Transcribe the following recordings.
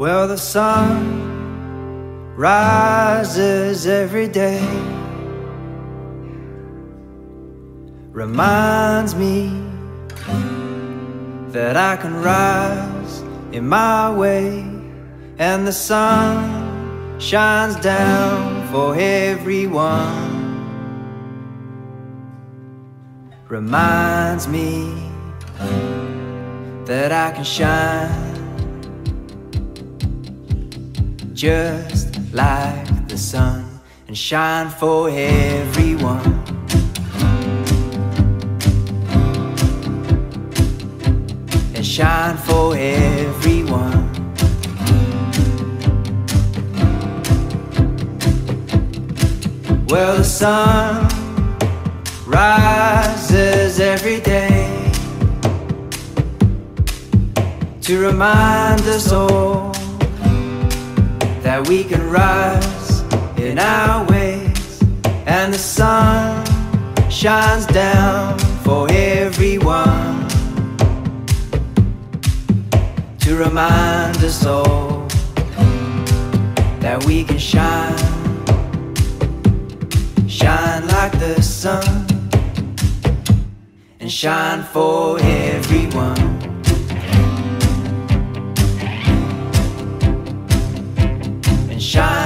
Well, the sun rises every day, reminds me that I can rise in my way, and the sun shines down for everyone. Reminds me that I can shine just like the sun and shine for everyone. And shine for everyone. Well, the sun rises every day to remind us all that we can rise in our ways, and the sun shines down for everyone to remind us all that we can shine, shine like the sun, and shine for everyone. Shine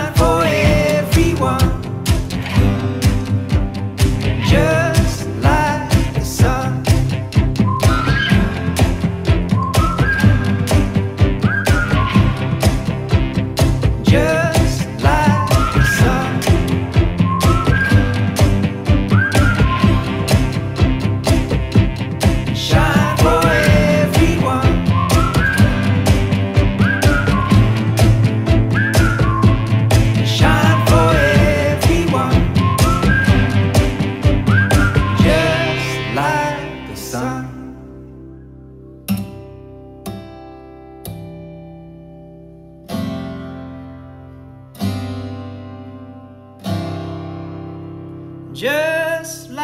Just like.